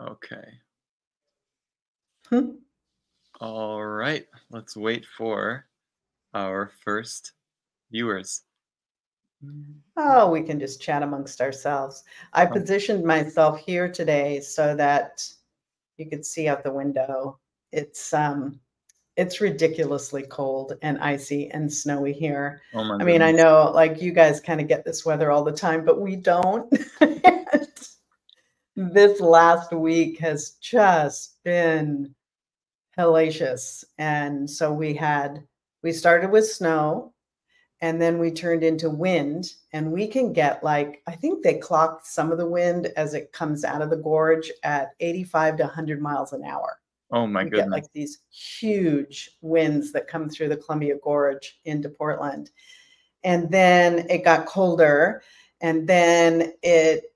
Okay. Hmm. All right. Let's wait for our first viewers. Oh, we can just chat amongst ourselves. I Oh. positioned myself here today so that you could see out the window. It's um it's ridiculously cold and icy and snowy here. Oh my I mean, I know like you guys kind of get this weather all the time, but we don't. this last week has just been hellacious. And so we had, we started with snow and then we turned into wind. And we can get like, I think they clocked some of the wind as it comes out of the gorge at 85 to 100 miles an hour Oh my you goodness. get like these huge winds that come through the Columbia Gorge into Portland. And then it got colder, and then it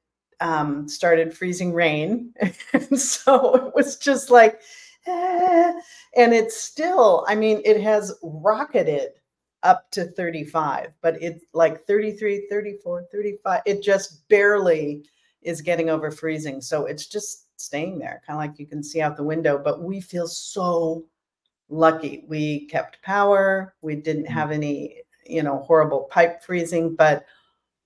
um, started freezing rain. and so it was just like, eh. and it's still, I mean, it has rocketed up to 35, but it's like 33, 34, 35. It just barely is getting over freezing. So it's just staying there, kind of like you can see out the window. But we feel so lucky. We kept power. We didn't have any, you know, horrible pipe freezing, but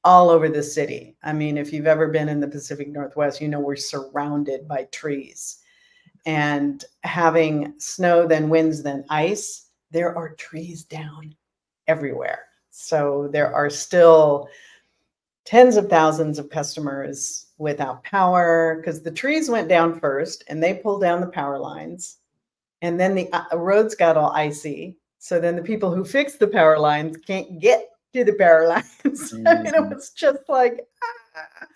all over the city. I mean, if you've ever been in the Pacific Northwest, you know we're surrounded by trees. And having snow, then winds, then ice, there are trees down everywhere. So there are still tens of thousands of customers without power because the trees went down first and they pulled down the power lines. And then the uh, roads got all icy. So then the people who fixed the power lines can't get the power lines. I mean, it Mhm. was just like, ah.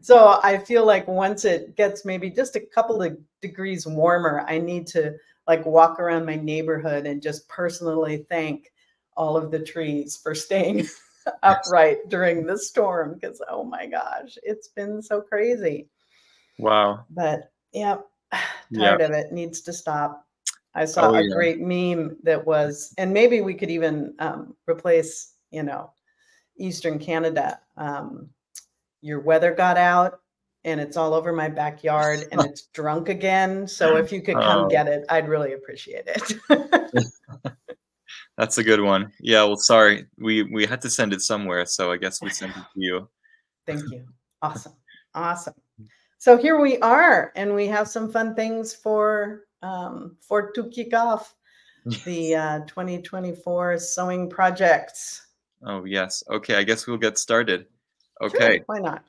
so I feel like once it gets maybe just a couple of degrees warmer, I need to like walk around my neighborhood and just personally thank all of the trees for staying upright during the storm because oh my gosh, it's been so crazy. Wow. But yeah, tired of it. Needs to stop. I saw Oh, a yeah. great meme that was, and maybe we could even um, replace, you know, Eastern Canada. Um, your weather got out and it's all over my backyard and it's drunk again. So if you could come Oh. get it, I'd really appreciate it. That's a good one. Yeah, well sorry. We we had to send it somewhere, so I guess we sent it to you. Thank you. Awesome. Awesome. So here we are, and we have some fun things for um, for to kick off the uh, 2024 sewing projects. Oh yes. Okay, I guess we'll get started. Sure, Okay. why not?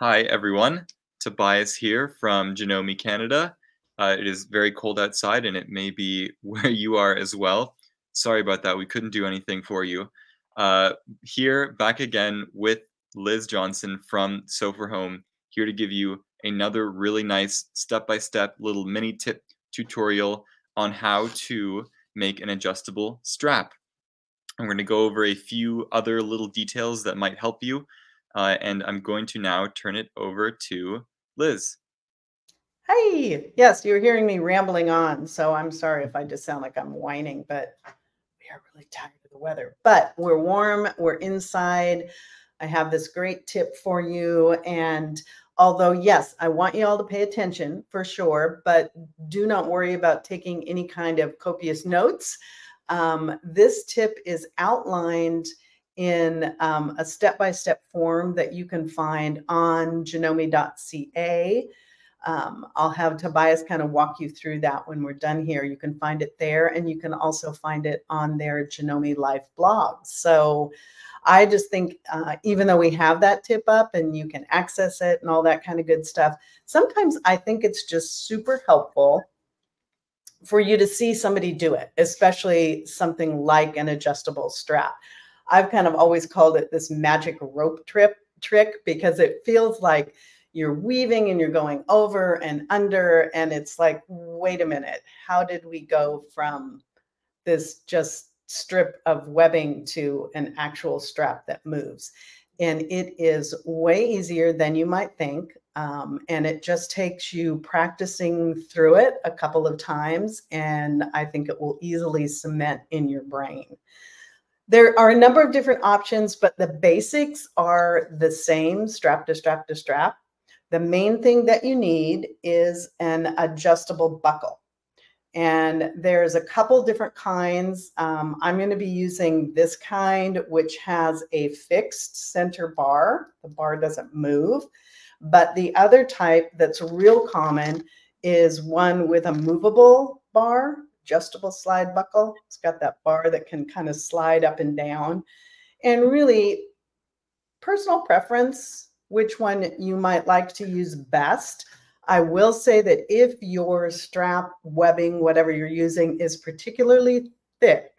Hi everyone. Tobias here from Janome, Canada. Uh, it is very cold outside and it may be where you are as well. Sorry about that. We couldn't do anything for you. Uh, here, back again with Liz Johnson from Sew4Home, here to give you another really nice step-by-step little mini tip tutorial on how to make an adjustable strap. I'm going to go over a few other little details that might help you. Uh, and I'm going to now turn it over to Liz. Hey, yes, you're hearing me rambling on, so I'm sorry if I just sound like I'm whining, but we are really tired of the weather. But we're warm, we're inside. I have this great tip for you. And although, yes, I want you all to pay attention for sure, but do not worry about taking any kind of copious notes. Um, this tip is outlined in um, a step by step form that you can find on janome.ca. Um, I'll have Tobias kind of walk you through that when we're done here. You can find it there, and you can also find it on their Janome Life blog. So I just think, uh, even though we have that tip up and you can access it and all that kind of good stuff, sometimes I think it's just super helpful for you to see somebody do it, especially something like an adjustable strap. I've kind of always called it this magic rope trip trick because it feels like you're weaving and you're going over and under and it's like wait a minute how did we go from this just strip of webbing to an actual strap that moves and it is way easier than you might think um, and it just takes you practicing through it a couple of times and i think it will easily cement in your brain there are a number of different options but the basics are the same strap to strap to strap The main thing that you need is an adjustable buckle. And there's a couple different kinds. Um, I'm going to be using this kind, which has a fixed center bar. The bar doesn't move. But the other type that's real common is one with a movable bar, adjustable slide buckle. It's got that bar that can kind of slide up and down. And really, personal preference, which one you might like to use best. I will say that if your strap webbing, whatever you're using, is particularly thick,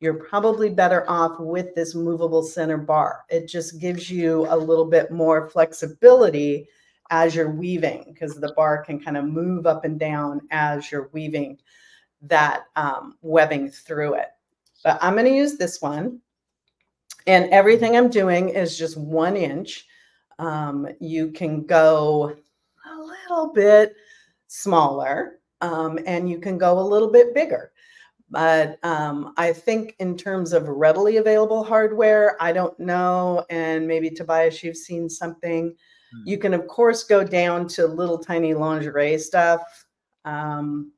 you're probably better off with this movable center bar. It just gives you a little bit more flexibility as you're weaving because the bar can kind of move up and down as you're weaving that um, webbing through it. But I'm going to use this one. And everything I'm doing is just one inch. Um, you can go a little bit smaller um, and you can go a little bit bigger. But um, I think in terms of readily available hardware, I don't know. And maybe Tobias, you've seen something. You hmm. can, of course, go down to little tiny lingerie stuff. Um,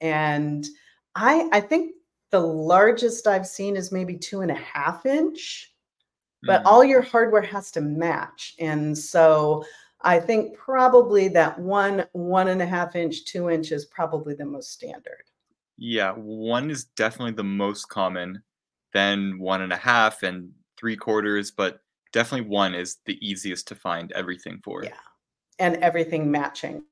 and I, I think the largest I've seen is maybe two and a half inch, but mm. all your hardware has to match. And so I think probably that one, one and a half inch, two inch is probably the most standard. Yeah, one is definitely the most common, then one and a half and three quarters, but definitely one is the easiest to find everything for. Yeah. And everything matching,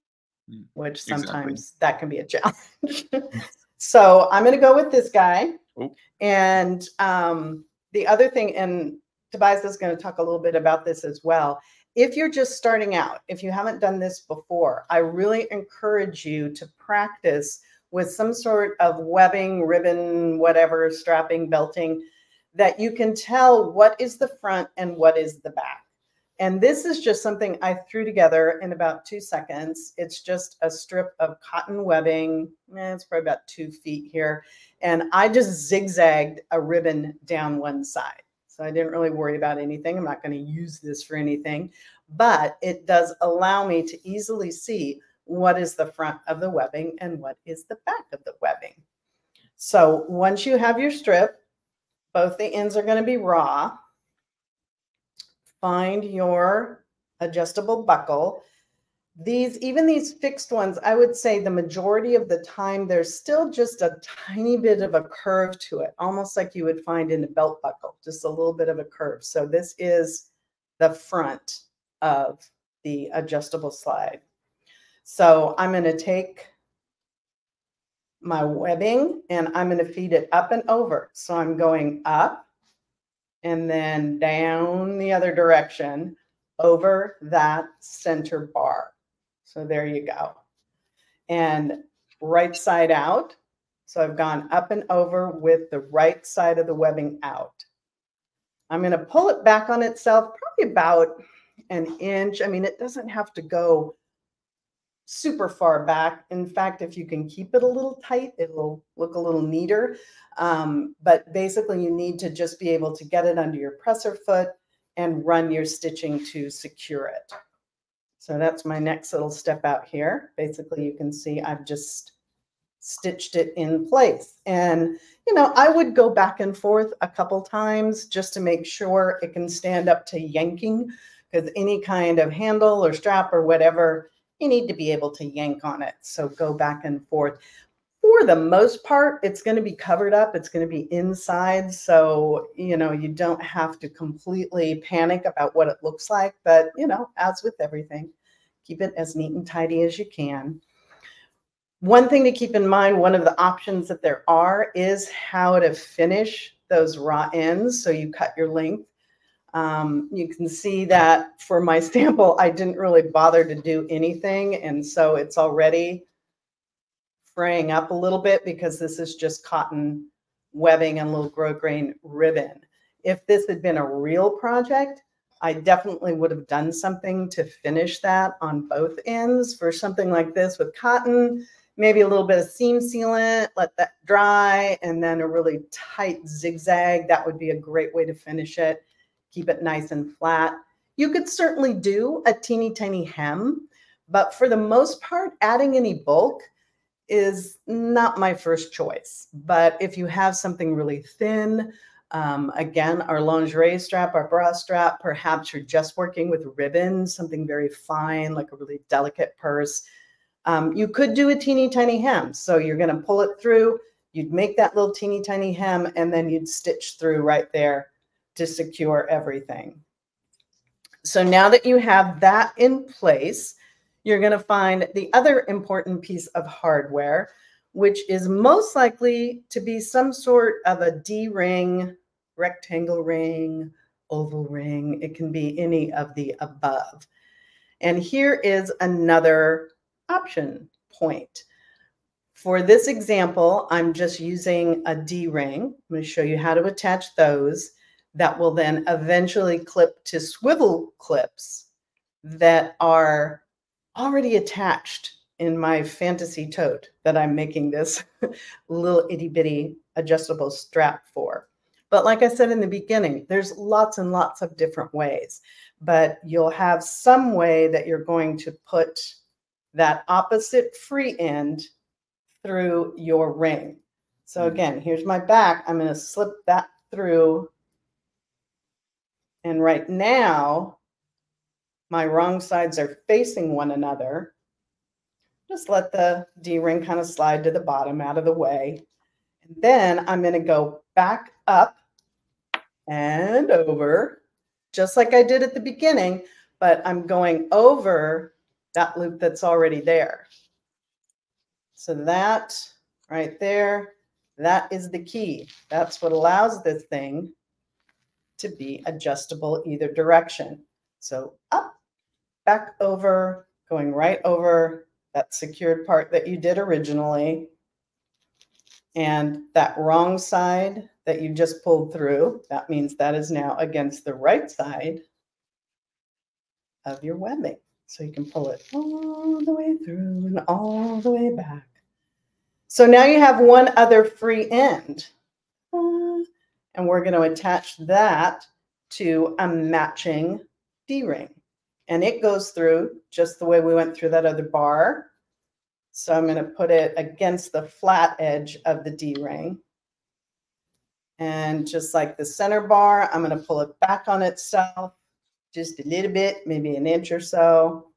mm, which sometimes exactly. that can be a challenge. so I'm going to go with this guy. Oh. And um, the other thing, and Tobias is going to talk a little bit about this as well. If you're just starting out, if you haven't done this before, I really encourage you to practice with some sort of webbing, ribbon, whatever, strapping, belting, that you can tell what is the front and what is the back. And this is just something I threw together in about two seconds. It's just a strip of cotton webbing. Eh, it's probably about two feet here. And I just zigzagged a ribbon down one side. So I didn't really worry about anything. I'm not going to use this for anything, but it does allow me to easily see what is the front of the webbing and what is the back of the webbing. So once you have your strip, both the ends are going to be raw. Find your adjustable buckle. These, even these fixed ones, I would say the majority of the time, there's still just a tiny bit of a curve to it, almost like you would find in a belt buckle, just a little bit of a curve. So this is the front of the adjustable slide. So I'm going to take my webbing and I'm going to feed it up and over. So I'm going up and then down the other direction over that center bar. So there you go. And right side out. So I've gone up and over with the right side of the webbing out. I'm going to pull it back on itself, probably about an inch. I mean, it doesn't have to go super far back. In fact, if you can keep it a little tight, it will look a little neater. Um, but basically, you need to just be able to get it under your presser foot and run your stitching to secure it. So that's my next little step out here. Basically, you can see I've just stitched it in place. And, you know, I would go back and forth a couple times just to make sure it can stand up to yanking because any kind of handle or strap or whatever you need to be able to yank on it. So go back and forth. For the most part, it's going to be covered up. It's going to be inside. So, you know, you don't have to completely panic about what it looks like. But, you know, as with everything, keep it as neat and tidy as you can. One thing to keep in mind, one of the options that there are is how to finish those raw ends. So you cut your length um, you can see that for my sample, I didn't really bother to do anything. And so it's already fraying up a little bit because this is just cotton webbing and little grosgrain ribbon. If this had been a real project, I definitely would have done something to finish that on both ends. For something like this with cotton, maybe a little bit of seam sealant, let that dry, and then a really tight zigzag. That would be a great way to finish it keep it nice and flat. You could certainly do a teeny tiny hem, but for the most part, adding any bulk is not my first choice. But if you have something really thin, um, again, our lingerie strap, our bra strap, perhaps you're just working with ribbon, something very fine, like a really delicate purse. Um, you could do a teeny tiny hem. So you're going to pull it through, you'd make that little teeny tiny hem, and then you'd stitch through right there to secure everything. So now that you have that in place, you're going to find the other important piece of hardware, which is most likely to be some sort of a D-ring rectangle ring, oval ring. It can be any of the above. And here is another option point. For this example, I'm just using a D-ring. I'm going to show you how to attach those that will then eventually clip to swivel clips that are already attached in my fantasy tote that I'm making this little itty bitty adjustable strap for. But like I said in the beginning, there's lots and lots of different ways, but you'll have some way that you're going to put that opposite free end through your ring. So hmm. again, here's my back. I'm going to slip that through. And right now, my wrong sides are facing one another. Just let the D-ring kind of slide to the bottom out of the way. And then I'm going to go back up and over, just like I did at the beginning, but I'm going over that loop that's already there. So that right there, that is the key. That's what allows this thing to be adjustable either direction. So up, back over, going right over that secured part that you did originally. And that wrong side that you just pulled through, that means that is now against the right side of your webbing. So you can pull it all the way through and all the way back. So now you have one other free end. And we're going to attach that to a matching D-ring. And it goes through just the way we went through that other bar. So I'm going to put it against the flat edge of the D-ring. And just like the center bar, I'm going to pull it back on itself just a little bit, maybe an inch or so.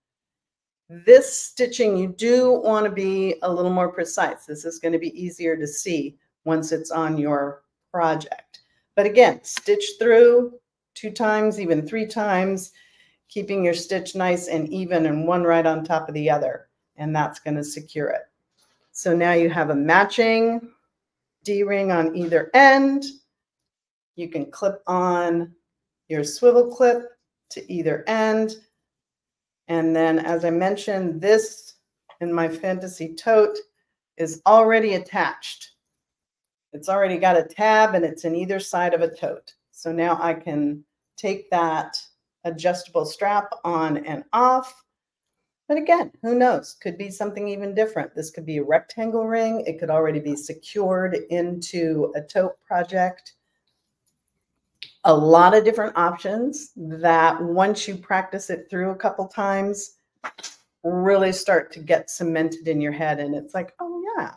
This stitching, you do want to be a little more precise. This is going to be easier to see once it's on your project. But again, stitch through two times, even three times, keeping your stitch nice and even and one right on top of the other. And that's going to secure it. So now you have a matching D-ring on either end. You can clip on your swivel clip to either end. And then, as I mentioned, this in my fantasy tote is already attached. It's already got a tab and it's in either side of a tote. So now I can take that adjustable strap on and off. But again, who knows? Could be something even different. This could be a rectangle ring. It could already be secured into a tote project a lot of different options that once you practice it through a couple times, really start to get cemented in your head. And it's like, oh, yeah,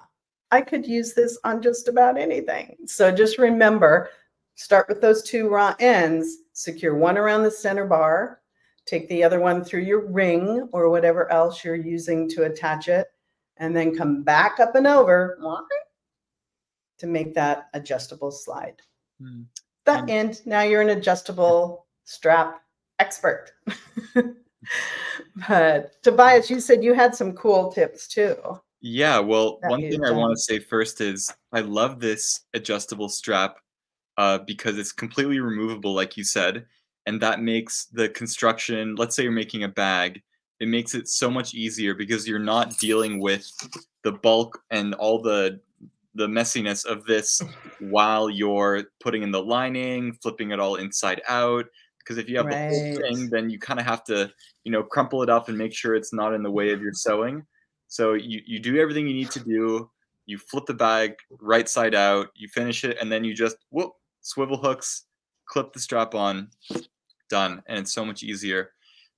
I could use this on just about anything. So just remember start with those two raw ends, secure one around the center bar, take the other one through your ring or whatever else you're using to attach it, and then come back up and over to make that adjustable slide. Hmm that and, end, now you're an adjustable strap expert. but Tobias, you said you had some cool tips too. Yeah, well, one thing done. I want to say first is I love this adjustable strap uh, because it's completely removable, like you said, and that makes the construction. Let's say you're making a bag, it makes it so much easier because you're not dealing with the bulk and all the the messiness of this while you're putting in the lining, flipping it all inside out. Because if you have right. the whole thing, then you kind of have to, you know, crumple it up and make sure it's not in the way of your sewing. So you, you do everything you need to do. You flip the bag right side out, you finish it, and then you just whoop, swivel hooks, clip the strap on, done, and it's so much easier.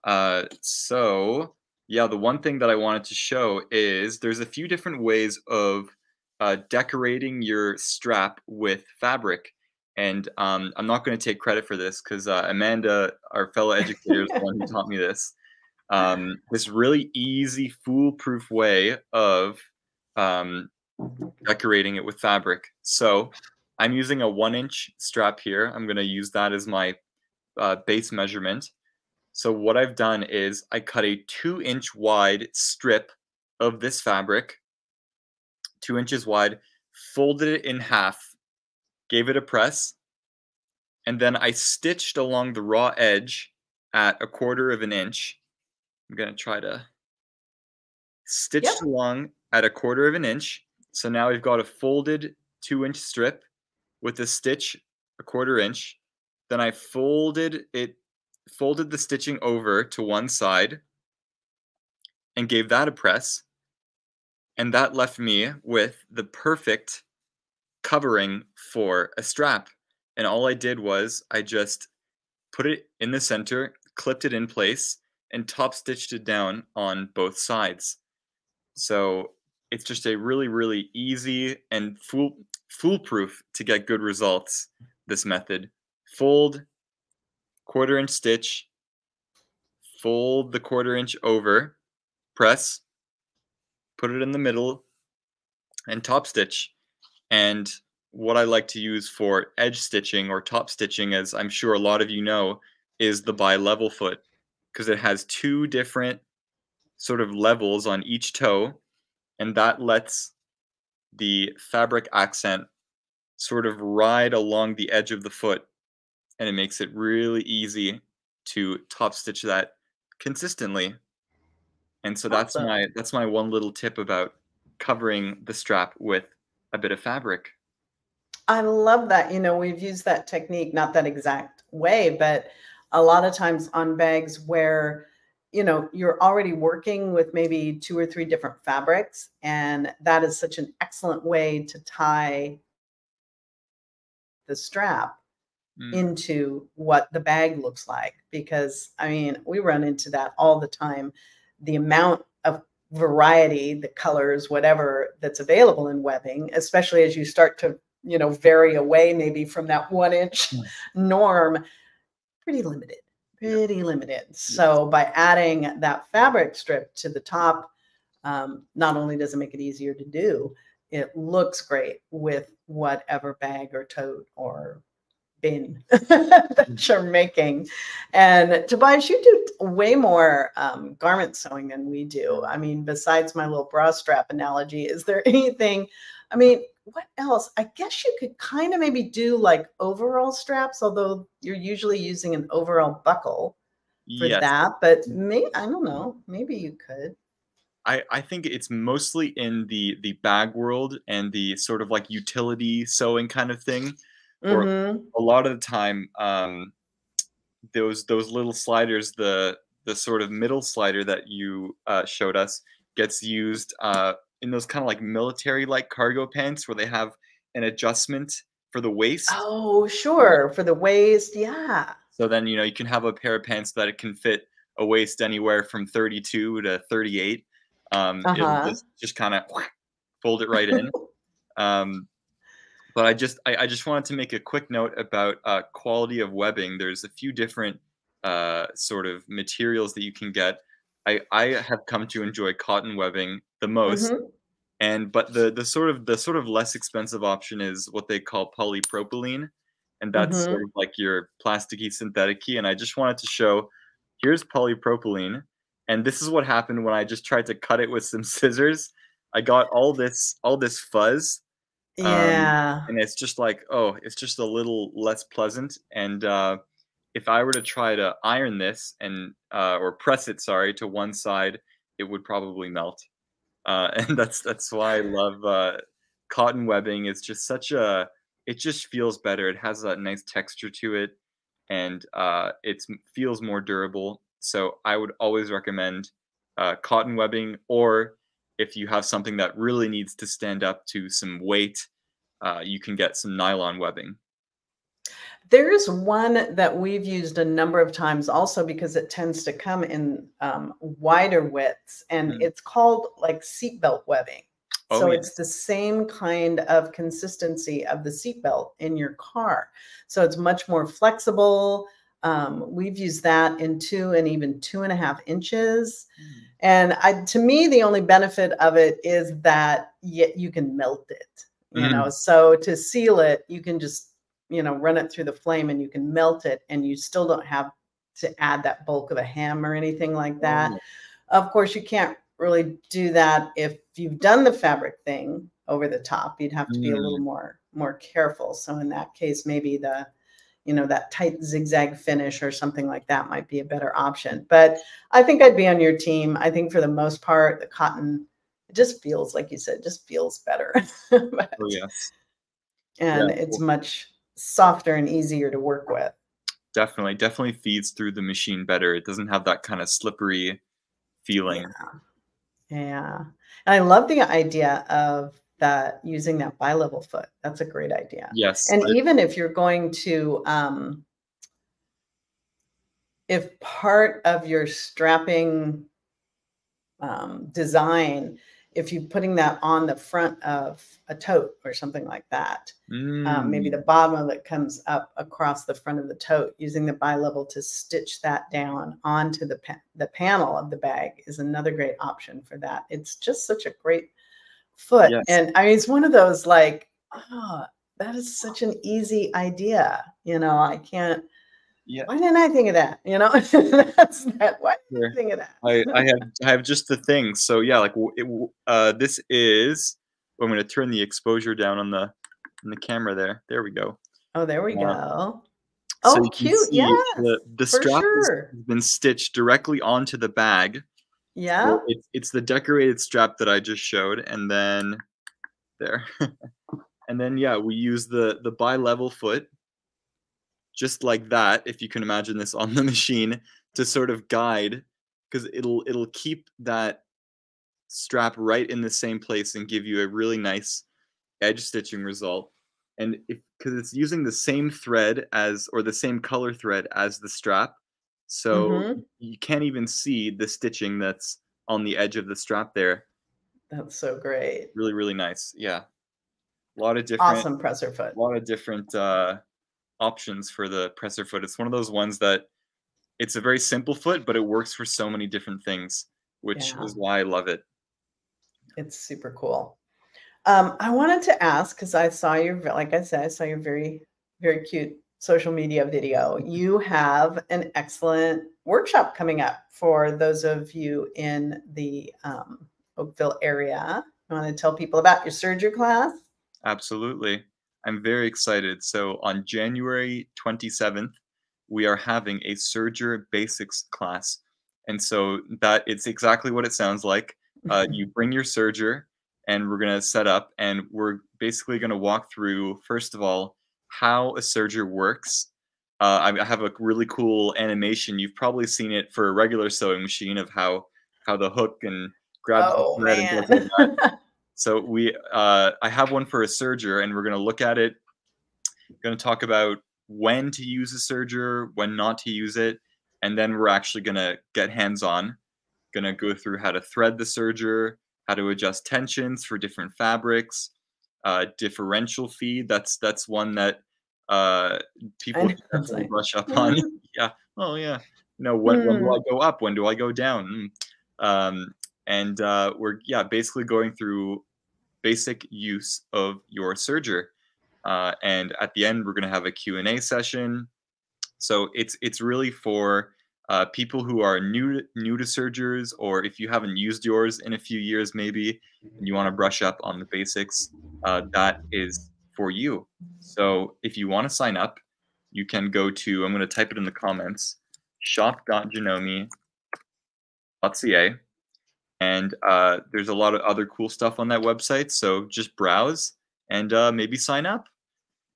Uh, so yeah, the one thing that I wanted to show is there's a few different ways of uh, decorating your strap with fabric. And um, I'm not going to take credit for this because uh, Amanda, our fellow educator, is the one who taught me this. Um, this really easy, foolproof way of um, decorating it with fabric. So I'm using a one inch strap here. I'm going to use that as my uh, base measurement. So what I've done is I cut a two inch wide strip of this fabric, two inches wide, folded it in half, gave it a press, and then I stitched along the raw edge at a quarter of an inch. I'm going to try to stitch yep. along at a quarter of an inch. So now we've got a folded two inch strip with a stitch a quarter inch. Then I folded it folded the stitching over to one side and gave that a press. And that left me with the perfect covering for a strap. And all I did was I just put it in the center, clipped it in place, and top stitched it down on both sides. So it's just a really, really easy and fool foolproof to get good results, this method. Fold, quarter inch stitch, fold the quarter inch over, press, put it in the middle, and top stitch. And what I like to use for edge stitching or top stitching, as I'm sure a lot of you know, is the bi-level foot because it has two different sort of levels on each toe and that lets the fabric accent sort of ride along the edge of the foot and it makes it really easy to top stitch that consistently. And so that's awesome. my that's my one little tip about covering the strap with a bit of fabric. I love that. You know, we've used that technique, not that exact way, but a lot of times on bags where you know you're already working with maybe two or three different fabrics and that is such an excellent way to tie the strap mm. into what the bag looks like because i mean we run into that all the time the amount of variety the colors whatever that's available in webbing especially as you start to you know vary away maybe from that one inch mm. norm pretty limited pretty limited so by adding that fabric strip to the top um, not only does it make it easier to do it looks great with whatever bag or tote or bin that you're making. And Tobias, you do way more um, garment sewing than we do. I mean, besides my little bra strap analogy, is there anything? I mean, what else? I guess you could kind of maybe do like overall straps, although you're usually using an overall buckle for yes. that. But may I don't know. Maybe you could. I, I think it's mostly in the the bag world and the sort of like utility sewing kind of thing or mm-hmm. a lot of the time um, those those little sliders the the sort of middle slider that you uh, showed us gets used uh, in those kind of like military like cargo pants where they have an adjustment for the waist oh sure for the waist yeah so then you know you can have a pair of pants that it can fit a waist anywhere from 32 to 38 um, uh-huh. just, just kind of fold it right in um, but I just I, I, just wanted to make a quick note about uh, quality of webbing. There's a few different uh, sort of materials that you can get. I, I have come to enjoy cotton webbing the most, mm-hmm. and but the the sort of the sort of less expensive option is what they call polypropylene, and that's mm-hmm. sort of like your plasticky synthetic key. And I just wanted to show, here's polypropylene, and this is what happened when I just tried to cut it with some scissors. I got all this all this fuzz um, yeah. Um, and it's just like, oh, it's just a little less pleasant. And uh, if I were to try to iron this and uh, or press it, sorry, to one side, it would probably melt. Uh, and that's that's why I love uh, cotton webbing. It's just such a, it just feels better. It has a nice texture to it, and uh, it feels more durable. So I would always recommend uh, cotton webbing or if you have something that really needs to stand up to some weight, uh, you can get some nylon webbing. There's one that we've used a number of times also because it tends to come in um, wider widths and Mm. it's called like seatbelt webbing. Oh, so yeah. it's the same kind of consistency of the seatbelt in your car. So it's much more flexible. Um, we've used that in two and even two and a half inches. Mm. And I, to me, the only benefit of it is that y- you can melt it. You Mm. know, so to seal it, you can just you know run it through the flame and you can melt it, and you still don't have to add that bulk of a hem or anything like that. Oh, Of course, you can't really do that if you've done the fabric thing over the top. You'd have to be a mm. little more more careful. So in that case, maybe the you know that tight zigzag finish or something like that might be a better option. But I think I'd be on your team. I think for the most part, the cotton it just feels like you said, just feels better. But- Oh yes, and Yeah. it's much softer and easier to work with. definitely, definitely feeds through the machine better. It doesn't have that kind of slippery feeling. Yeah. Yeah. And I love the idea of that using that bi-level foot. That's a great idea. Yes, And I- even if you're going to um if part of your strapping um, design, if you're putting that on the front of a tote or something like that, um, maybe Mm, the bottom of it comes up across the front of the tote using the bi-level to stitch that down onto the pa- the panel of the bag is another great option for that it's just such a great foot Yes. and i mean it's one of those like oh that is such an easy idea you know i can't yeah. why didn't i think of that you know that's that why didn't Sure. i think of that I, I have I have just the thing. So yeah, like it, uh, this is. I'm going to turn the exposure down on the on the camera there. There we go. oh there we Uh, go So oh cute yeah The, the strap has been stitched directly onto the bag. yeah So it's it's the decorated strap that I just showed, and then there, and then yeah, we use the the bi-level foot, just like that. If you can imagine this on the machine to sort of guide, because it'll it'll keep that strap right in the same place and give you a really nice edge stitching result. And if because it's using the same thread as or the same color thread as the strap, so Mhm. you can't even see the stitching that's on the edge of the strap there. that's so great Really, really nice. Yeah. A lot of different awesome presser foot a lot of different uh options for the presser foot. It's one of those ones that it's a very simple foot, but it works for so many different things, which Yeah. is why I love it. It's super cool. Um, I wanted to ask because I saw your, like I said, I saw your very, very cute social media video. You have an excellent workshop coming up for those of you in the um, Oakville area. You want to tell people about your serger class? Absolutely. I'm very excited. So on January 27th, we are having a Serger Basics class. And so that it's exactly what it sounds like. Uh, you bring your Serger and we're going to set up and we're basically going to walk through, first of all, how a Serger works. Uh, I have a really cool animation. You've probably seen it for a regular sewing machine of how how the hook and grabs oh the thread and does all that. So we, uh, I have one for a serger, and we're going to look at it. Going to talk about when to use a serger, when not to use it, and then we're actually going to get hands-on. Going to go through how to thread the serger, how to adjust tensions for different fabrics, uh, differential feed. That's that's one that uh, people definitely brush up on. "Mm, yeah. Oh yeah. You know when when do mm." I go up? When do I go down? Mm. Um, and uh, we're yeah basically going through basic use of your serger. Uh, and at the end, we're going to have a Q&A session. So it's it's really for uh, people who are new to, new to sergers, or if you haven't used yours in a few years, maybe, and you want to brush up on the basics, uh, that is for you. So if you want to sign up, you can go to, I'm going to type it in the comments, shop.janome.ca. And uh, there's a lot of other cool stuff on that website. So just browse and uh, maybe sign up.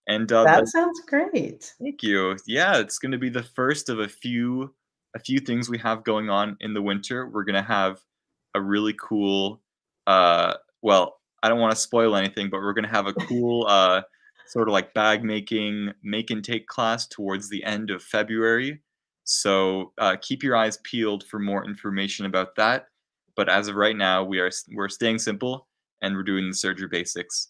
And uh, that sounds great. Thank you. Yeah, it's going to be the first of a few a few things we have going on in the winter. We're going to have a really cool uh well, I don't want to spoil anything, but we're going to have a cool uh sort of like bag making, make and take class towards the end of February. So uh, keep your eyes peeled for more information about that. But as of right now, we are we're staying simple and we're doing the Serger basics.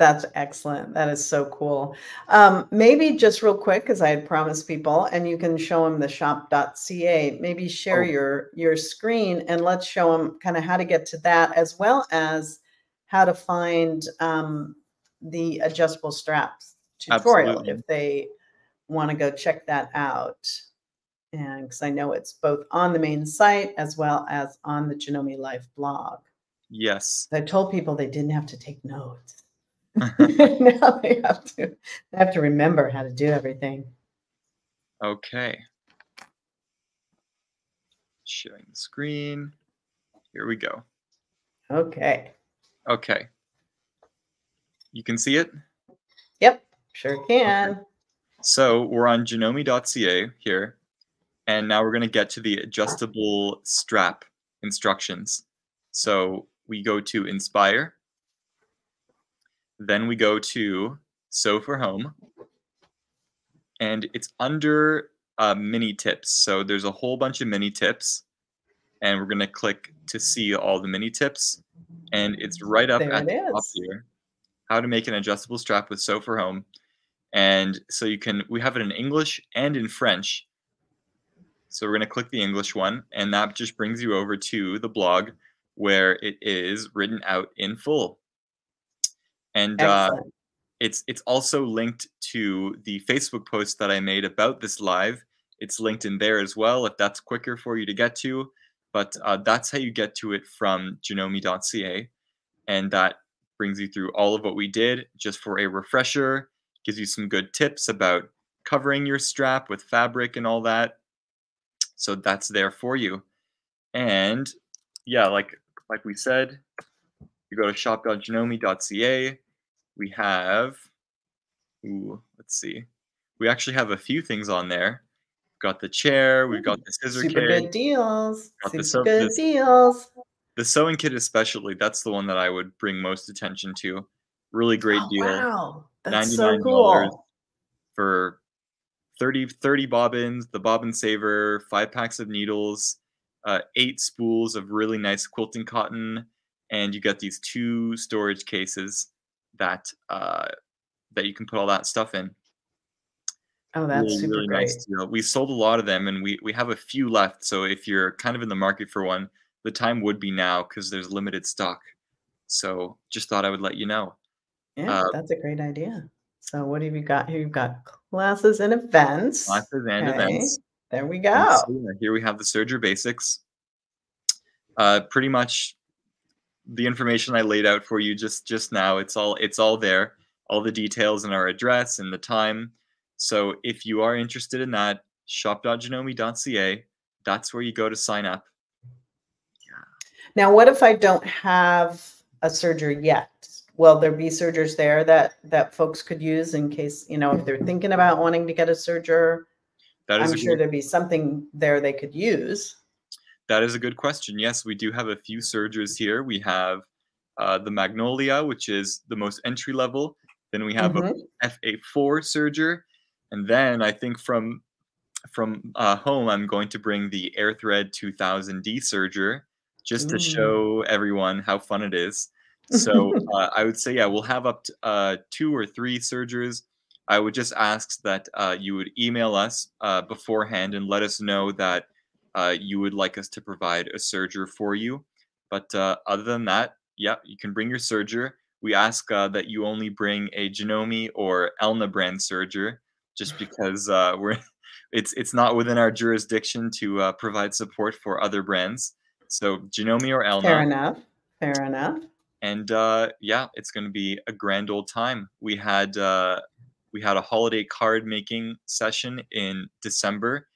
That's excellent. That is so cool. Um, maybe just real quick, because I had promised people, and you can show them the shop.ca. Maybe share oh. your your screen and let's show them kind of how to get to that, as well as how to find um, the adjustable straps tutorial Absolutely. if they want to go check that out. And because I know it's both on the main site as well as on the Janome Life blog. Yes. I told people they didn't have to take notes. now they have to they have to remember how to do everything. Okay. Sharing the screen. Here we go. Okay. Okay. You can see it? Yep, sure can. Okay. So we're on janome.ca here, and now we're going to get to the adjustable strap instructions. So we go to Inspire, then we go to Sew4Home, and it's under uh, mini tips. So there's a whole bunch of mini tips, and we're going to click to see all the mini tips, and it's right up there at the top here. How to make an adjustable strap with Sew4Home. And so you can, we have it in English and in French. So we're going to click the English one, and that just brings you over to the blog where it is written out in full. And uh, it's it's also linked to the Facebook post that I made about this live. It's linked in there as well if that's quicker for you to get to. But uh, that's how you get to it from janome.ca. And that brings you through all of what we did just for a refresher gives you some good tips about covering your strap with fabric and all that. So that's there for you. And yeah, like like we said, you go to shop.janome.ca. We have, ooh, let's see. We actually have a few things on there. We've got the chair, we've got the scissor Super kit. good deals. Got Super the, good the, deals. The sewing kit especially, that's the one that I would bring most attention to. Really great oh, deal. Wow. That's so cool. For 30, 30 bobbins, the bobbin saver, five packs of needles, uh, eight spools of really nice quilting cotton, and you get these two storage cases that uh, that you can put all that stuff in. Oh, that's really, super really great. Nice deal. We sold a lot of them, and we we have a few left. So if you're kind of in the market for one, the time would be now because there's limited stock. So just thought I would let you know. Yeah, uh, that's a great idea. So what have you got here? You've got classes and events. Classes and okay. events. There we go. Here we have the Serger Basics. Uh, pretty much the information I laid out for you just just now. It's all it's all there. All the details and our address and the time. So if you are interested in that, shop.janome.ca. That's where you go to sign up. Yeah. Now, what if I don't have a serger yet? Will there be sergers there that that folks could use in case you know if they're thinking about wanting to get a serger that is i'm sure good, there'd be something there they could use. That is a good question. Yes we do have a few sergers here. We have uh, the magnolia which is the most entry level. Then we have mm-hmm. a fa4 serger and then i think from from uh, home i'm going to bring the AirThread 2000D serger just to show everyone how fun it is so uh, I would say, yeah, we'll have up to uh, two or three sergers. I would just ask that uh, you would email us uh, beforehand and let us know that uh, you would like us to provide a serger for you. But uh, other than that, yeah, you can bring your serger. We ask that you only bring a Janome or Elna brand serger, just because we're it's it's not within our jurisdiction to provide support for other brands. So Janome or Elna. Fair enough. Fair enough and uh, yeah, it's going to be a grand old time. We had uh, we had a holiday card making session in December,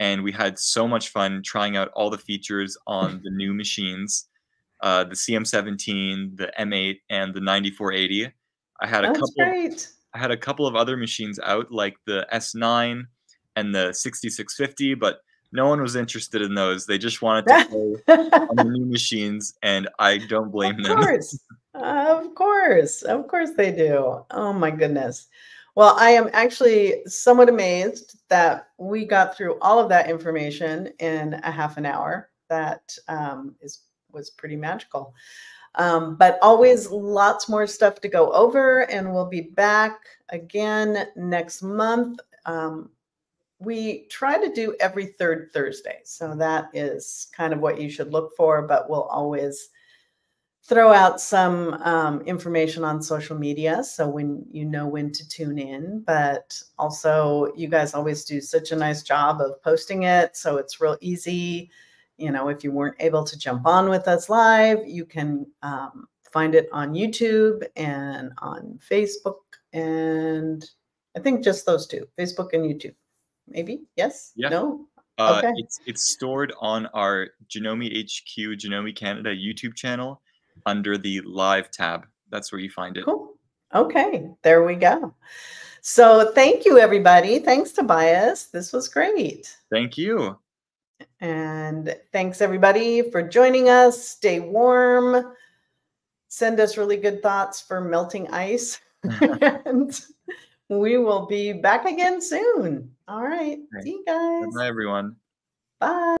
and we had so much fun trying out all the features on the new machines, uh, the CM17, the M8, and the 9480. I had a That's couple. Great. I had a couple of other machines out, like the S9 and the 6650, but no one was interested in those. They just wanted to play on the new machines, and I don't blame of them. Of course, Of course, of course they do. Oh my goodness. Well, I am actually somewhat amazed that we got through all of that information in a half an hour. That um, is was pretty magical. Um, but always lots more stuff to go over, and we'll be back again next month. Um, we try to do every third Thursday, so that is kind of what you should look for. But we'll always throw out some um, information on social media so when you know when to tune in but also you guys always do such a nice job of posting it so it's real easy you know if you weren't able to jump on with us live you can um, find it on youtube and on facebook and i think just those two facebook and youtube maybe yes Yeah. no Uh, Okay. It's it's stored on our Janome HQ Janome Canada YouTube channel under the live tab. That's where you find it. Cool. Okay, there we go. So thank you, everybody. Thanks, Tobias. This was great. Thank you. And thanks, everybody, for joining us. Stay warm. Send us really good thoughts for melting ice. and we will be back again soon. All right. Great. See you guys. Bye, everyone. Bye.